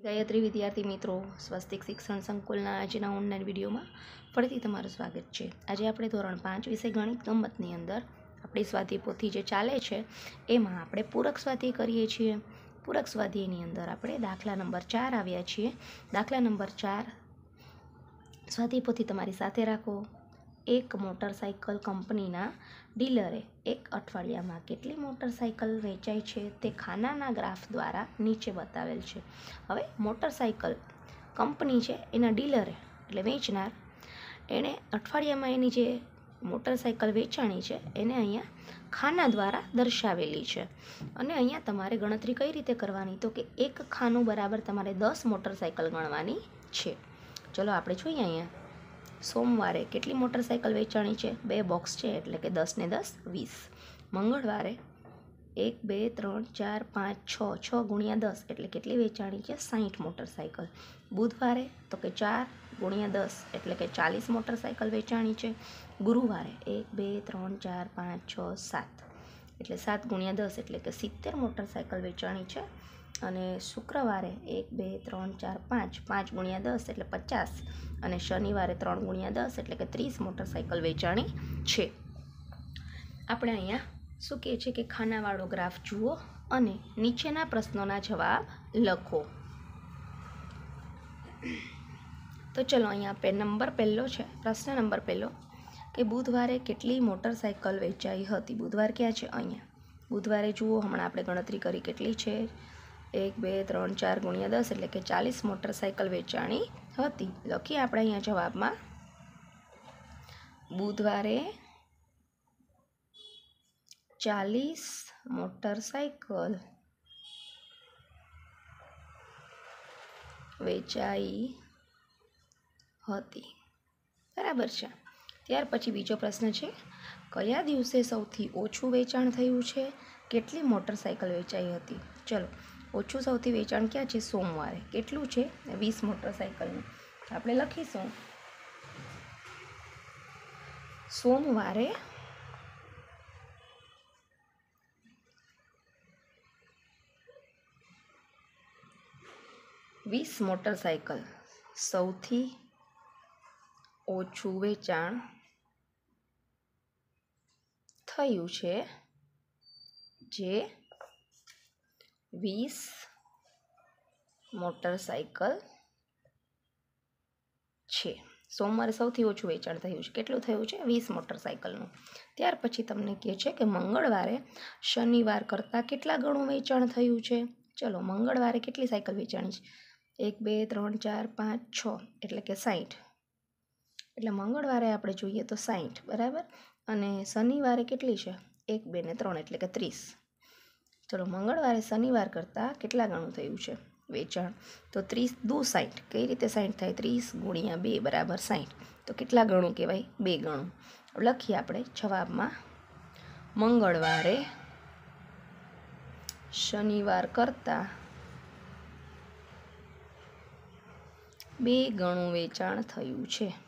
ગાયત્રી વિદ્યાર્થી મિત્રો, સ્વસ્તિક શિક્ષણ સંકુલના આજના ઓનલાઈન વિડીયોમાં ફરીથી તમારું સ્વાગત છે. આજે આપણે ધોરણ પાંચ વિશે ગણિત ગમતની અંદર આપણી સ્વાધ્યાય પોથી જે ચાલે છે, એમાં આપણે પૂરક સ્વાધ્યાય કરીએ છીએ. પૂરક સ્વાધ્યાયની અંદર આપણે દાખલા નંબર ચાર આવ્યા છીએ. દાખલા નંબર ચાર સ્વાધ્યાય પોથી તમારી સાથે રાખો. એક મોટરસાઇકલ કંપનીના ડીલરે એક અઠવાડિયામાં કેટલી મોટરસાઇકલ વેચાય છે તે ખાનાના ગ્રાફ દ્વારા નીચે બતાવેલ છે. હવે મોટરસાઇકલ કંપની છે એના ડીલરે એટલે વેચનાર, એણે અઠવાડિયામાં એની જે મોટરસાઇકલ વેચાણી છે એને અહીંયા ખાના દ્વારા દર્શાવેલી છે. અને અહીંયા તમારે ગણતરી કઈ રીતે કરવાની? તો કે એક ખાનું બરાબર તમારે દસ મોટરસાઇકલ ગણવાની છે. ચલો આપણે જોઈએ અહીંયા. સોમવારે કેટલી મોટરસાઇકલ વેચાણી છે? બે બોક્સ છે, એટલે કે દસ ને દસ, વીસ. મંગળવારે એક, બે, ત્રણ, ચાર, પાંચ, છ છ ગુણ્યા દસ, એટલે કેટલી વેચાણી છે? સાહીઠ મોટરસાઇકલ. બુધવારે તો કે ચાર ગુણ્યા દસ, એટલે કે ચાલીસ મોટરસાઇકલ વેચાણી છે. ગુરુવારે એક, બે, ત્રણ, ચાર, પાંચ, છ, સાત. એટલે સાત ગુણ્યા દસ, એટલે કે સિત્તેર મોટરસાઇકલ વેચાણી છે. અને શુક્રવારે એક, બે, ત્રણ, ચાર, પાંચ પાંચ ગુણ્યા દસ એટલે પચાસ અને શનિવારે ત્રણ ગુણ્યા દસ એટલે કે ત્રીસ મોટરસાઇકલ વેચાણી છે. આપણે અહીંયા શું કહે છે કે ખાનાવાળો ગ્રાફ જુઓ અને નીચેના પ્રશ્નોના જવાબ લખો. તો ચલો અહીંયા પે નંબર પહેલો છે, પ્રશ્ન નંબર પહેલો, કે બુધવારે કેટલી મોટરસાઇકલ વેચાઈ હતી? બુધવાર ક્યાં છે? અહીંયા. બુધવારે જુઓ, હમણાં આપણે ગણતરી કરી કેટલી છે? એક, બે, ત્રણ, ચાર ગુણ્યા દસ એટલે કે ચાલીસ મોટરસાઇકલ વેચાણી હતી. લખીએ આપણે અહીંયા જવાબમાં. બુધવારે ચાલીસ મોટરસાઇકલ વેચાઈ હતી. બરાબર છે. ત્યાર પછી બીજો પ્રશ્ન છે, કયા દિવસે સૌથી ઓછું વેચાણ થયું છે? કેટલી મોટરસાઇકલ વેચાઈ હતી? ચલો ઓછું સૌથી વેચાણ ક્યાં છે? સોમવારે. કેટલું છે? વીસ મોટરસાઇકલનું. આપણે લખીશું. સોમવારે વીસ મોટરસાઇકલ. સૌથી ઓછું વેચાણ થયું છે જે વીસ મોટરસાઇકલ છે. સોમવારે સૌથી ઓછું વેચાણ થયું છે. કેટલું થયું છે? વીસ મોટરસાઇકલનું ત્યાર પછી તમને કહે છે કે મંગળવારે શનિવાર કરતાં કેટલા ગણું વેચાણ થયું છે? ચલો, મંગળવારે કેટલી સાયકલ વેચાણી છે? એક, બે, ત્રણ, ચાર, પાંચ, છ, એટલે કે સાઠ એટલે મંગળવારે આપણે જોઈએ તો સાઠ બરાબર? અને શનિવારે કેટલી છે? એક, બે ને ત્રણ, એટલે કે ત્રીસ. ચલો, મંગળવારે શનિવાર કરતાં કેટલા ગણું થયું છે? વેચાણ. તો ત્રીસ, દુ સાઠ કઈ રીતે સાઠ થાય? ત્રીસ ગુણ્યા બે બરાબર સાઠ તો કેટલા ગણું કહેવાય? બે ગણું. લખીએ આપણે જવાબમાં. મંગળવારે શનિવાર કરતાં બે ગણું વેચાણ થયું છે.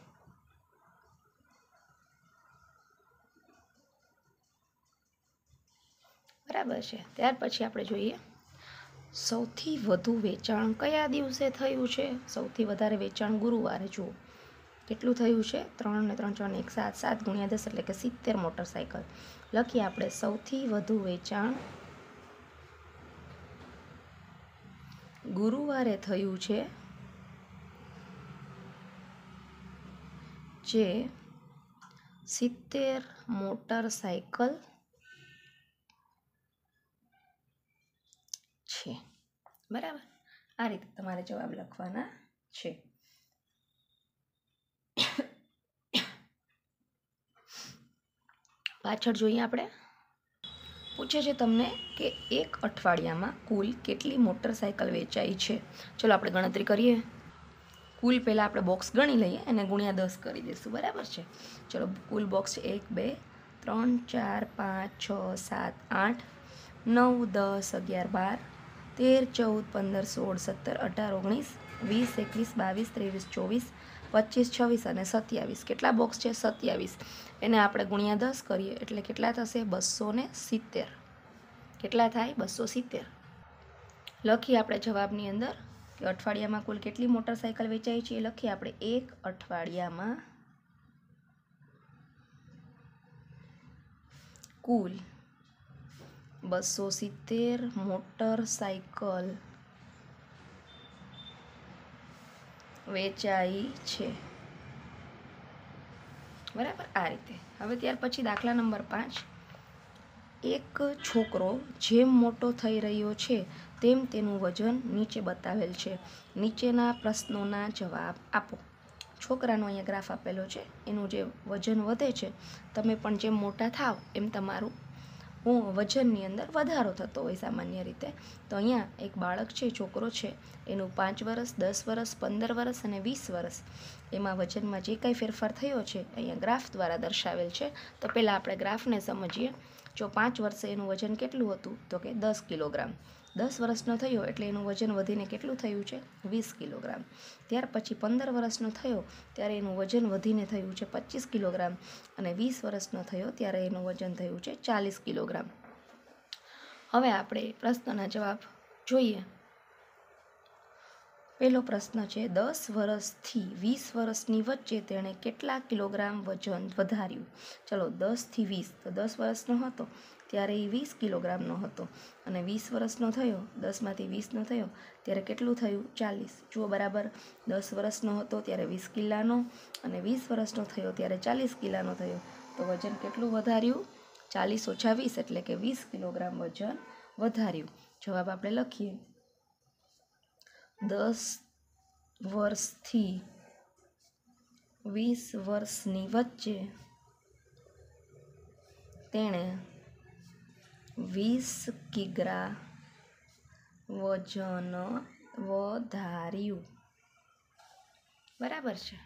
બરાબર છે. ત્યાર પછી આપણે જોઈએ, સૌથી વધુ વેચાણ કયા દિવસે થયું છે? સૌથી વધારે વેચાણ ગુરુવારે જુઓ. કેટલું થયું છે? ત્રણ ને ત્રણ ત્રણ એક સાત સાત ગુણ્યા દસ એટલે કે સિત્તેર મોટરસાઇકલ લખીએ આપણે, સૌથી વધુ વેચાણ ગુરુવારે થયું છે, જે સિત્તેર મોટરસાઇકલ છે બરાબર? આ રીતે તમારે જવાબ લખવાના છે. પાછળ જોઈએ આપણે. પૂછે છે તમને કે એક અઠવાડિયામાં કુલ કેટલી મોટરસાઇકલ વેચાઈ છે? ચલો આપણે ગણતરી કરીએ. કુલ પહેલાં આપણે બોક્સ ગણી લઈએ અને ગુણ્યા દસ કરી દઈશું. બરાબર છે? ચલો, કુલ બોક્સ છે એક, બે, ત્રણ, ચાર, પાંચ, છ, સાત, આઠ, નવ, દસ, અગિયાર, બાર તેર, ચૌદ, પંદર, સોળ, સત્તર, અઢાર, ઓગણીસ, વીસ, એકવીસ, બાવીસ, ત્રેવીસ, ચોવીસ, પચીસ, છવ્વીસ અને સત્યાવીસ. કેટલા બોક્સ છે? સત્યાવીસ. એને આપણે ગુણ્યા દસ કરીએ એટલે કેટલા થશે? બસો ને સિત્તેર. કેટલા થાય? બસો સિત્તેર. લખીએ આપણે જવાબની અંદર કે અઠવાડિયામાં કુલ કેટલી મોટરસાયકલ વેચાય છે? એ લખીએ આપણે એક અઠવાડિયામાં કુલ બસો સિત્તેર મોટરસાયકલ વેચાઈ છે. બરાબર? આ રીતે. હવે ત્યાર પછી દાખલા નંબર પાંચ. એક છોકરો જેમ મોટો થઈ રહ્યો છે, તેમ તેનું વજન નીચે બતાવેલ છે. નીચેના પ્રશ્નોના જવાબ આપો. છોકરાનો અહીંયા ગ્રાફ આપેલો છે. એનું જે વજન વધે છે, તમે પણ જેમ મોટા થાવ, એમ તમારું હું વજનની અંદર વધારો થતો હોય સામાન્ય રીતે. તો અહીંયા એક બાળક છે, છોકરો છે, એનું પાંચ વર્ષ દસ વર્ષ પંદર વર્ષ અને વીસ વર્ષ એમાં વજનમાં જે કાંઈ ફેરફાર થયો છે, અહીંયા ગ્રાફ દ્વારા દર્શાવેલ છે. તો પહેલાં આપણે ગ્રાફને સમજીએ. જો પાંચ વર્ષે એનું વજન કેટલું હતું? તો કે દસ કિલોગ્રામ. દસ વર્ષનો થયો એટલે એનું વજન વધીને કેટલું થયું છે? વીસ કિલોગ્રામ. ત્યાર પછી પંદર વર્ષનો થયો ત્યારે એનું વજન વધીને થયું છે પચીસ કિલોગ્રામ અને વીસ વર્ષનો થયો ત્યારે એનું વજન થયું છે ચાલીસ કિલોગ્રામ. હવે આપણે પ્રશ્નના જવાબ જોઈએ. પહેલો પ્રશ્ન છે, દસ વર્ષથી વીસ વર્ષની વચ્ચે તેણે કેટલા કિલોગ્રામ વજન વધાર્યું? ચલો દસથી વીસ, તો દસ વર્ષનો હતો. ત્યારે એ વીસ કિલોગ્રામનો હતો. અને વીસ વર્ષનો થયો, દસમાંથી વીસનો થયો, ત્યારે કેટલું થયું? ચાલીસ. જુઓ બરાબર, દસ વર્ષનો હતો ત્યારે વીસ કિલ્લાનો અને વીસ વર્ષનો થયો ત્યારે ચાલીસ કિલ્લાનો થયો. તો વજન કેટલું વધાર્યું? ચાલીસ ઓછા વીસ એટલે કે વીસ કિલોગ્રામ વજન વધાર્યું. જવાબ આપણે લખીએ. દસ વર્ષથી વીસ વર્ષની વચ્ચે તેણે વીસ કિગ્રા વજન વધાર્યું. બરાબર છે.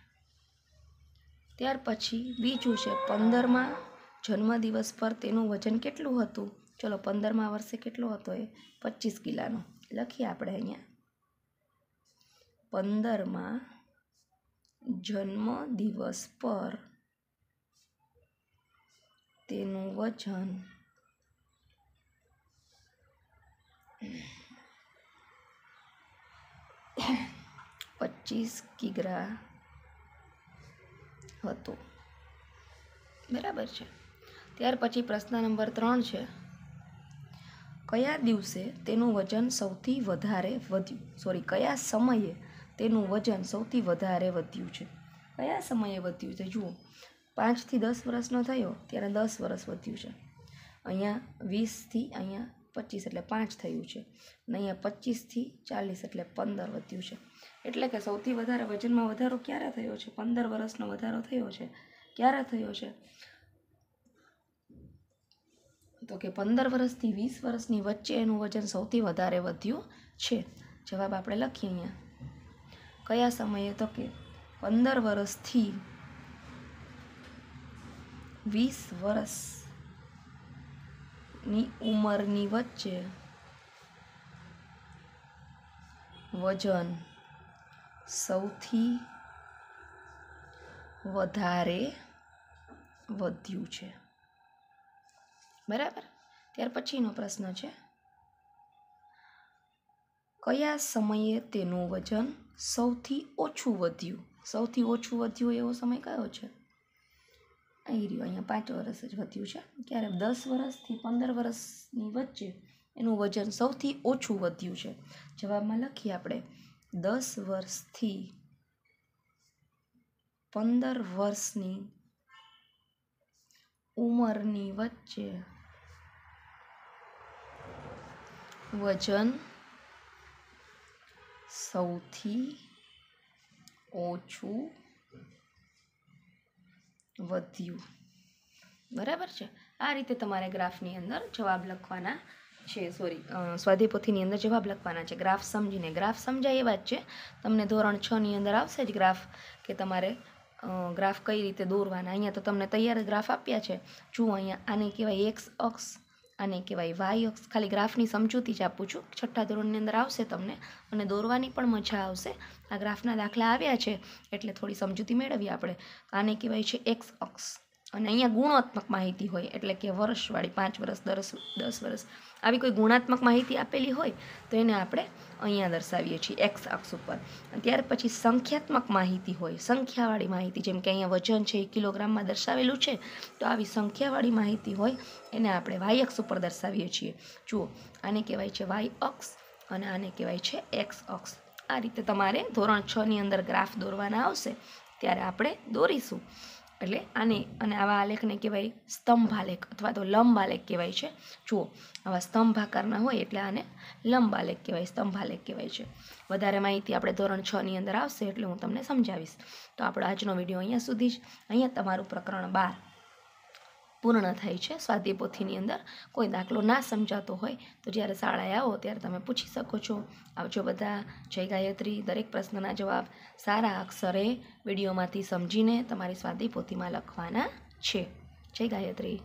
ત્યાર પછી બીજું છે, પંદરમાં જન્મદિવસ પર તેનું વજન કેટલું હતું? ચલો, પંદરમા વર્ષે કેટલો હતો એ? પચીસ કિલાનો. લખીએ આપણે અહીંયા. પંદરમાં જન્મદિવસ પર તેનું વજન પચીસ કિગ્રા હતું. બરાબર છે. ત્યાર પછી પ્રશ્ન નંબર ત્રણ છે. કયા દિવસે તેનું વજન સૌથી વધારે વધ્યું? સોરી કયા સમયે તેનું વજન સૌથી વધારે વધ્યું છે? કયા સમયે વધ્યું છે? જુઓ. પાંચથી દસ વર્ષનો થયો, ત્યારે દસ વર્ષ વધ્યું છે. અહીંયા વીસથી અહીંયા પચીસ એટલે પાંચ થયું છે અને અહીંયા પચીસથી ચાલીસ એટલે પંદર વધ્યું છે. એટલે કે સૌથી વધારે વજનમાં વધારો ક્યારે થયો છે? પંદર વર્ષનો વધારો થયો છે. ક્યારે થયો છે? તો કે પંદર વર્ષથી વીસ વર્ષની વચ્ચે એનું વજન સૌથી વધારે વધ્યું છે. જવાબ આપણે લખીએ અહીંયા. કયા સમયે? તો કે પંદર વર્ષથી વીસ વર્ષની ઉંમરની વચ્ચે વજન સૌથી વધારે વધ્યું છે. બરાબર? ત્યાર પછીનો પ્રશ્ન છે, કયા સમયે તેનું વજન સૌથી ઓછું વધ્યું? સૌથી ઓછું વધ્યું એવો સમય કયો છે? અહીં રહ્યો, અહીંયા પાંચ વર્ષ જ વધ્યું છે. ક્યારે દસ વર્ષથી પંદર વર્ષની વચ્ચે એનું વજન સૌથી ઓછું વધ્યું છે. જવાબમાં લખીએ આપણે, દસ વર્ષથી પંદર વર્ષની ઉંમરની વચ્ચે વજન સૌથી ઓછું વધ્યું. બરાબર છે? આ રીતે તમારે ગ્રાફની અંદર જવાબ લખવાના છે, સોરી સ્વાધ્યાય અંદર જવાબ લખવાના છે. ગ્રાફ સમજીને. ગ્રાફ સમજાય એ વાત છે. તમને ધોરણ છની અંદર આવશે જ ગ્રાફ કે તમારે ગ્રાફ કઈ રીતે દોરવાના. અહીંયા તો તમને તૈયાર ગ્રાફ આપ્યા છે. જુઓ અહીંયા આને કહેવાય એક્સ અક્ષ. આને કહેવાય વાય અક્ષ ખાલી ગ્રાફની સમજૂતી જ આપું છું. છઠ્ઠા ધોરણની અંદર આવશે તમને અને દોરવાની પણ મજા આવશે. આ ગ્રાફના દાખલા આવ્યા છે એટલે થોડી સમજૂતી મેળવીએ આપણે. આને કહેવાય છે એક્સ અક્ષ. અને અહીંયા ગુણાત્મક માહિતી હોય, એટલે કે વર્ષવાળી પાંચ વર્ષ દસ દસ વર્ષ આવી કોઈ ગુણાત્મક માહિતી આપેલી હોય, તો એને આપણે અહીંયા દર્શાવીએ છીએ એક્સ અક્ષ ઉપર. ત્યાર પછી સંખ્યાત્મક માહિતી હોય, સંખ્યાવાળી માહિતી, જેમ કે અહીંયા વજન છે એ કિલોગ્રામમાં દર્શાવેલું છે, તો આવી સંખ્યાવાળી માહિતી હોય, એને આપણે વાય અક્ષ ઉપર દર્શાવીએ છીએ. જુઓ, આને કહેવાય છે વાય અક્ષ અને આને કહેવાય છે એક્સ અક્ષ. આ રીતે તમારે ધોરણ છની અંદર ગ્રાફ દોરવાના આવશે, ત્યારે આપણે દોરીશું. એટલે આને, અને આવા આલેખને કહેવાય સ્તંભાલેખ અથવા તો લંબાલેખ કહેવાય છે. જુઓ, આવા સ્તંભ આકારના હોય એટલે આને લંબાલેખ કહેવાય, સ્તંભાલેખ કહેવાય છે. વધારે માહિતી આપણે ધોરણ છ ની અંદર આવશે એટલે હું તમને સમજાવીશ. તો આપણો આજનો વીડિયો અહીંયા સુધી જ. અહીંયા તમારું પ્રકરણ બાર. પૂર્ણ થાય છે સ્વાધ્યાય પોથીની અંદર. કોઈ દાખલો ના સમજાતો હોય તો જ્યારે શાળાએ આવો ત્યારે તમે પૂછી શકો છો. આવજો બધા. જય ગાયત્રી. દરેક પ્રશ્નના જવાબ સારા અક્ષરે વિડીયોમાંથી સમજીને તમારી સ્વાધ્યાય પોથીમાં લખવાના છે. જય ગાયત્રી.